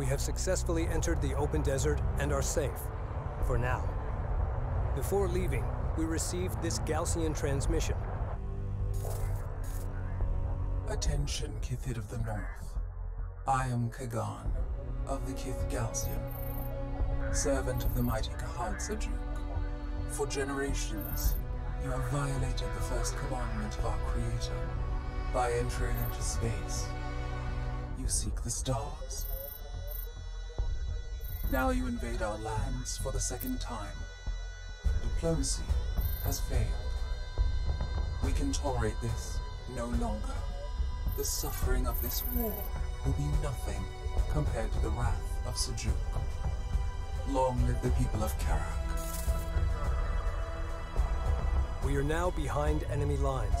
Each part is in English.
We have successfully entered the open desert and are safe. For now. Before leaving, we received this Gaalsien transmission. Attention, Kiithid of the North. I am Kagan, of the Kiith Gaalsien, servant of the mighty Kahad Sajuuk. For generations, you have violated the first commandment of our Creator by entering into space. You seek the stars. Now you invade our lands for the second time. Diplomacy has failed. We can tolerate this no longer. The suffering of this war will be nothing compared to the wrath of Sajuuk. Long live the people of Kharak. We are now behind enemy lines.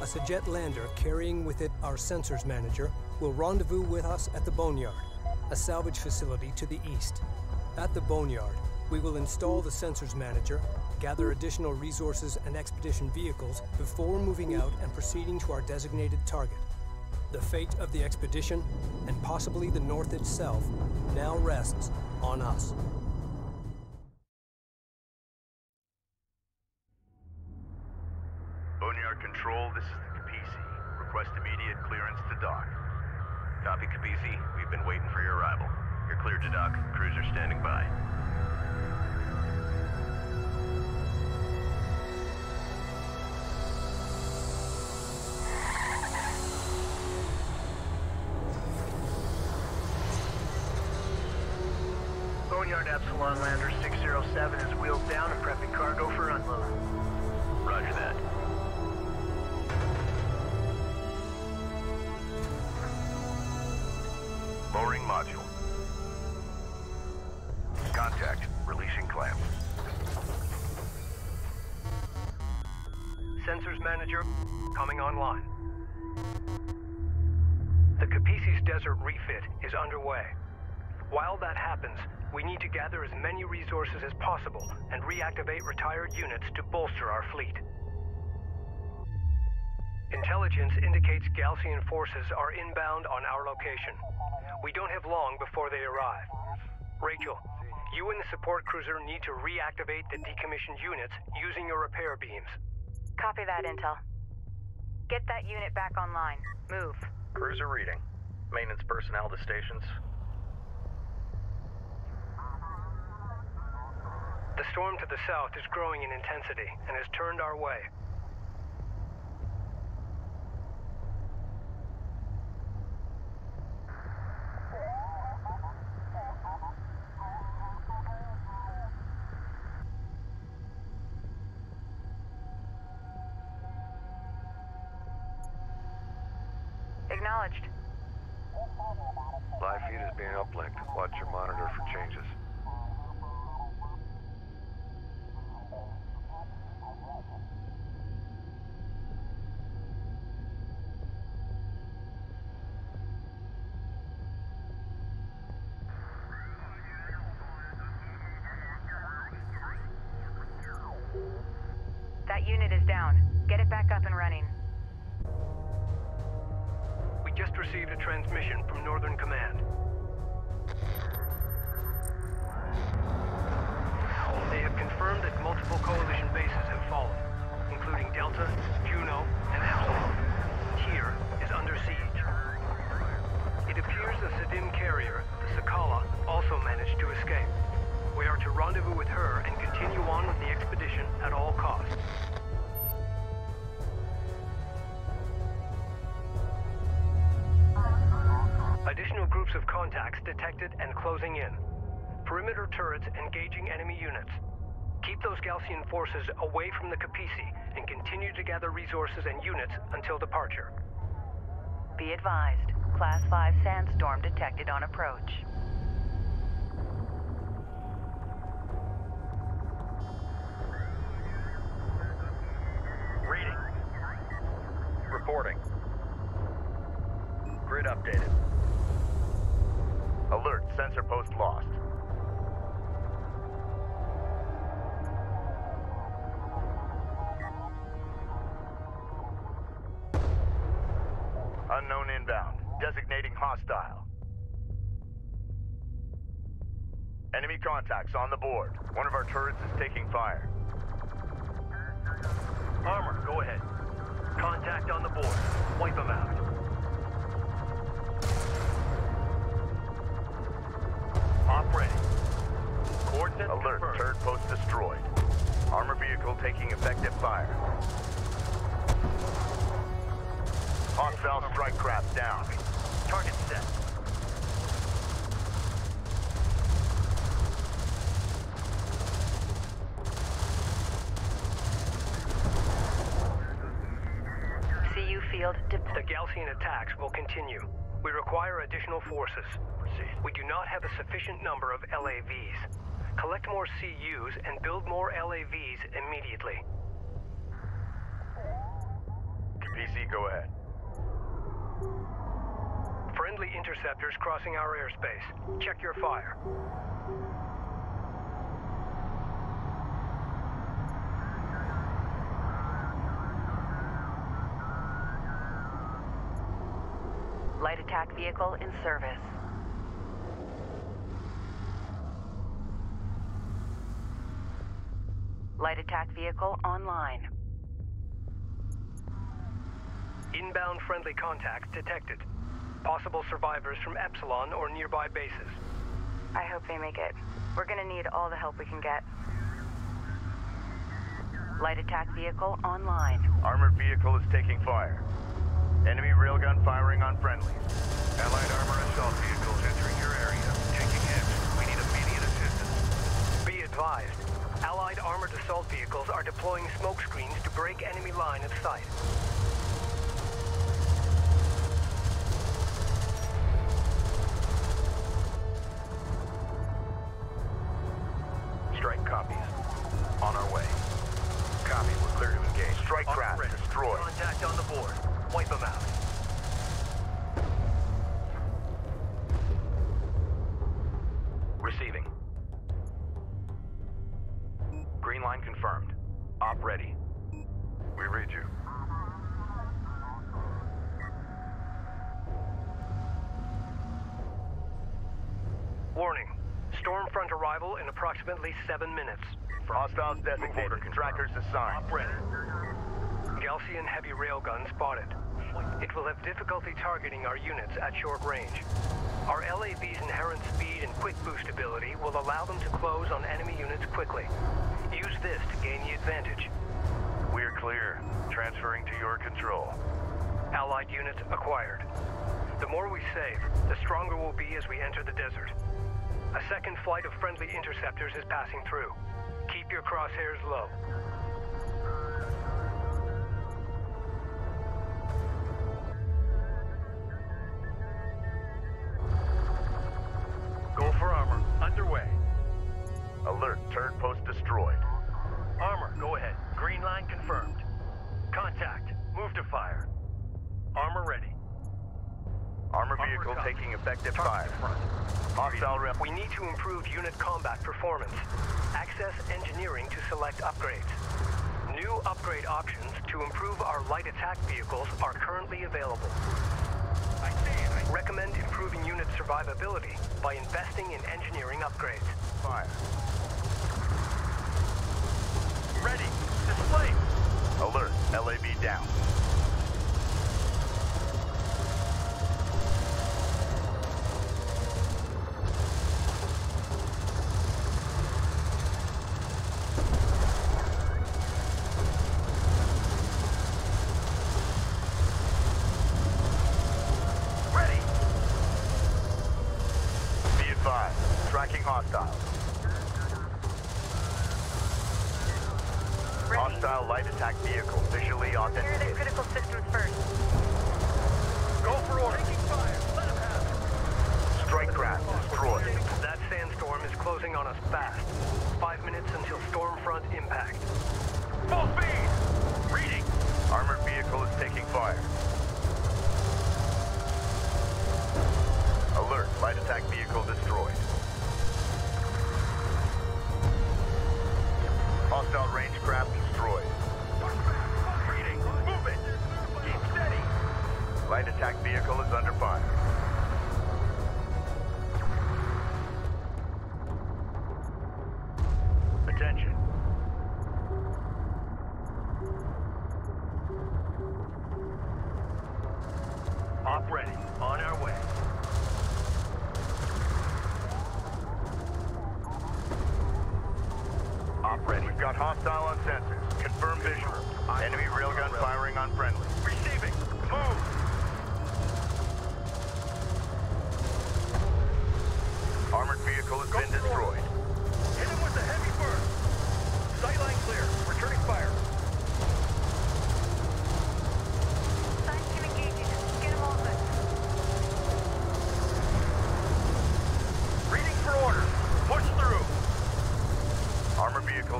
A S'jet lander carrying with it our sensors manager will rendezvous with us at the Boneyard, a salvage facility to the east. At the Boneyard, we will install the sensors manager, gather additional resources and expedition vehicles before moving out and proceeding to our designated target. The fate of the expedition, and possibly the North itself, now rests on us. Boneyard Control, this is the Kapisi. Request immediate clearance to dock. Copy, Kapisi. We've been waiting for your arrival. You're cleared to dock. Cruiser standing by. Boneyard Epsilon Lander 607 is wheeled down and coming online. The Kapisi's desert refit is underway. While that happens, we need to gather as many resources as possible and reactivate retired units to bolster our fleet. Intelligence indicates Gaalsien forces are inbound on our location. We don't have long before they arrive. Rachel, you and the support cruiser need to reactivate the decommissioned units using your repair beams. Copy that, Intel. Get that unit back online. Move. Cruiser reading. Maintenance personnel to stations. The storm to the south is growing in intensity and has turned our way. Unit is down. Get it back up and running. We just received a transmission from Northern Command. Contacts detected and closing in. Perimeter turrets engaging enemy units. Keep those Gaalsien forces away from the Kapisi and continue to gather resources and units until departure. Be advised. Class 5 sandstorm detected on approach. Reading. Reporting. Grid updated. Alert. Sensor post lost. Unknown inbound. Designating hostile. Enemy contacts on the board. One of our turrets is taking fire. Armor, go ahead. Contact on the board. Wipe them out. Alert, confirmed. turret post destroyed. Armor vehicle taking effective fire. Hostile strike craft down. Target set. CU field The deployed. Gaalsien attacks will continue. We require additional forces. We do not have a sufficient number of LAVs. Collect more CUs and build more LAVs immediately. PC, go ahead. Friendly interceptors crossing our airspace. Check your fire. Light attack vehicle in service. Light attack vehicle online. Inbound friendly contacts detected. Possible survivors from Epsilon or nearby bases. I hope they make it. We're gonna need all the help we can get. Light attack vehicle online. Armored vehicle is taking fire. Enemy railgun firing on friendlies. Allied armor assault vehicles entering your area. Taking hits. We need immediate assistance. Be advised, Allied armored assault vehicles are deploying smoke screens to break enemy line of sight. Strike copies. On our way. Copy, we're clear to engage. Strike craft destroyed. Contact on the board. Wipe them out. Approximately seven minutes. Hostiles designated. Trackers assigned. Op ready. Gaalsien heavy railgun spotted. It will have difficulty targeting our units at short range. Our LAV's inherent speed and quick boost ability will allow them to close on enemy units quickly. Use this to gain the advantage. We're clear. Transferring to your control. Allied units acquired. The more we save, the stronger we'll be as we enter the desert. A second flight of friendly interceptors is passing through. Keep your crosshairs low. Go for armor. Underway. Alert, turret post destroyed. Armor, go ahead. Green line confirmed. Contact. Move to fire. Armor ready. Armor Armor vehicle copy. taking effective Target fire. front. We need to improve unit combat performance. Access engineering to select upgrades. New upgrade options to improve our light attack vehicles are currently available. I recommend improving unit survivability by investing in engineering upgrades. Fire. Ready. Display. Alert, LAV down.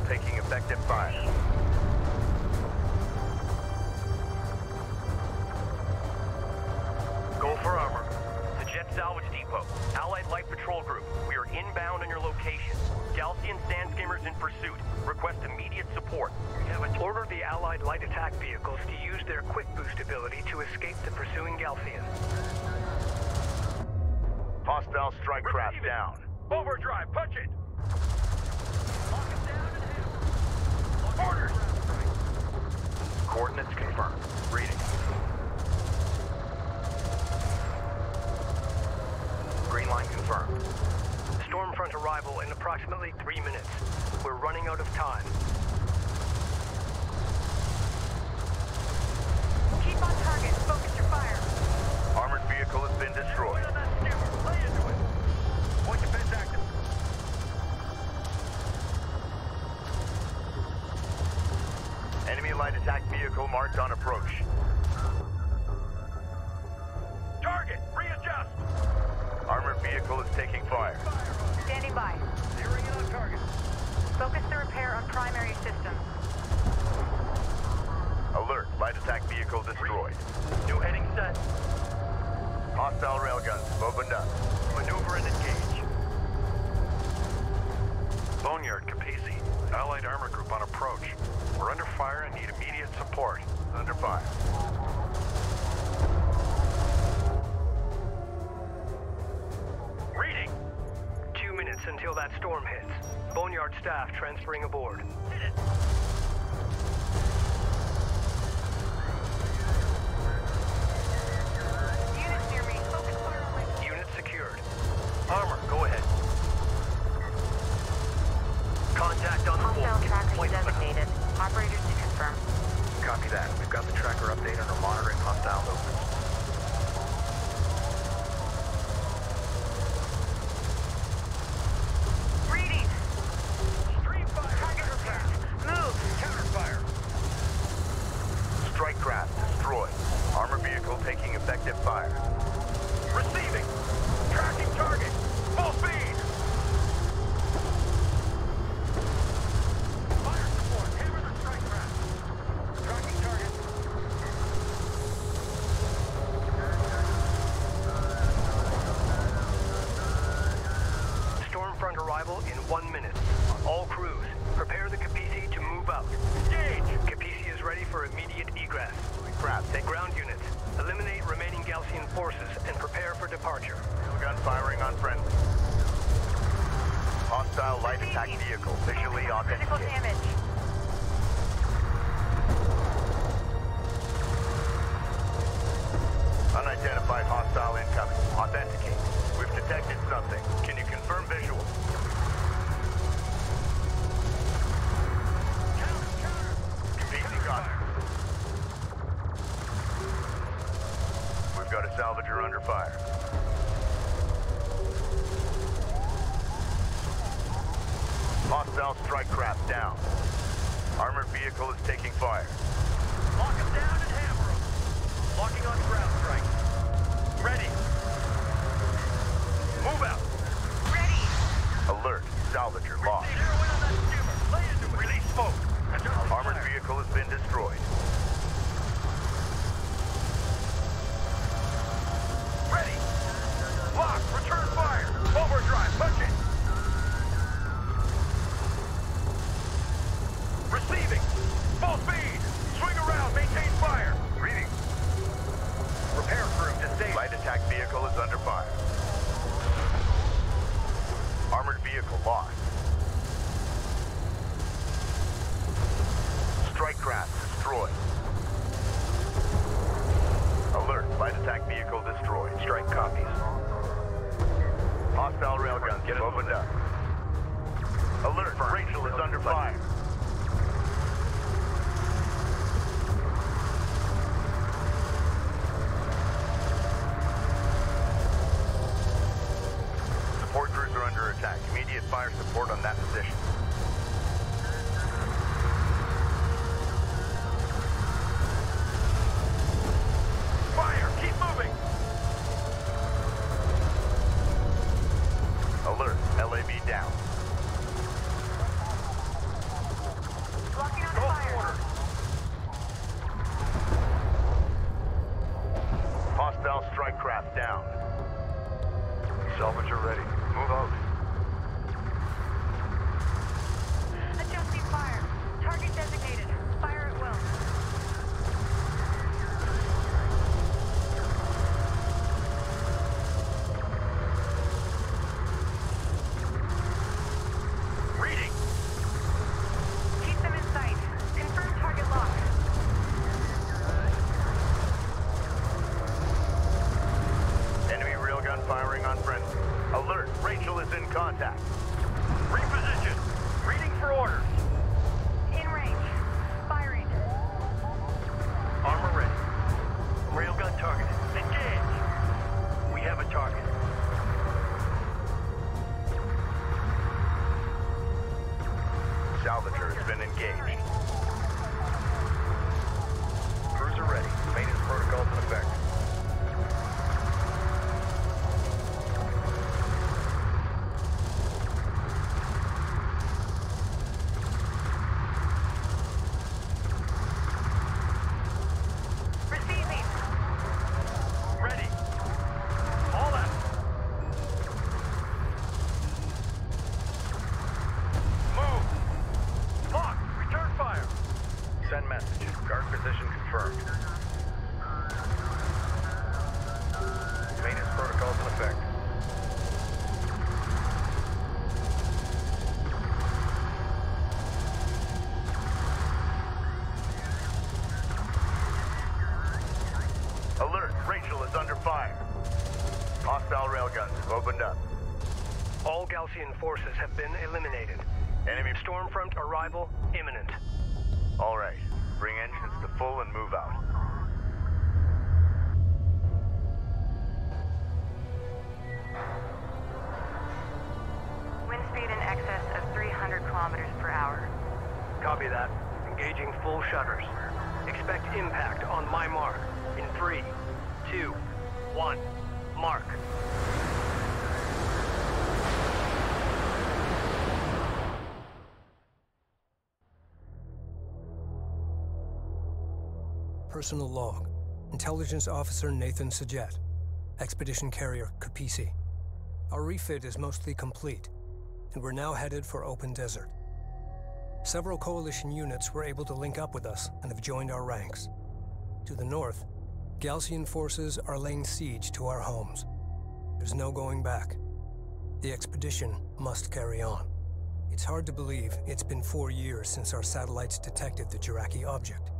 taking effective fire. 30 minutes. We're running out of time. Keep on target. Focus your fire. Armored vehicle has been destroyed. Enemy light attack vehicle marked on a Armored vehicle is taking fire. Standing by. Zeroing in on target. Focus the repair on primary systems. Alert. Light attack vehicle destroyed. New heading set. Hostile railguns opened up. Maneuver and engage. Boneyard, Kapisi. Allied armor group on approach. We're under fire and need immediate support. Under fire. until that storm hits. Boneyard staff transferring aboard. effective fire. Receive! hostile light attack vehicle visually Critical damage. Unidentified hostile incoming. Authenticate. We've detected something. Can you confirm visual? Counter! Counter! Completing copy. We've got a salvager under fire. South strike craft down. Armored vehicle is taking fire. Lock him down! vehicle lost. Engaged. Kilometers per hour. Copy that. Engaging full shutters. Expect impact on my mark. In three, two, one. Mark. Personal log. Intelligence Officer Nathan S'jet. Expedition Carrier Kapisi. Our refit is mostly complete, and we're now headed for open desert. Several Coalition units were able to link up with us and have joined our ranks. To the north, Gaalsien forces are laying siege to our homes. There's no going back. The expedition must carry on. It's hard to believe it's been four years since our satellites detected the Jiraki object.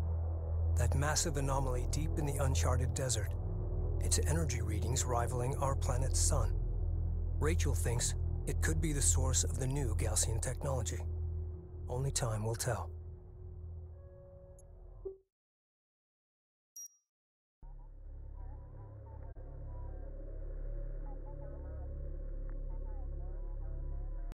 That massive anomaly deep in the uncharted desert. Its energy readings rivaling our planet's sun. Rachel thinks it could be the source of the new Gaalsien technology. Only time will tell.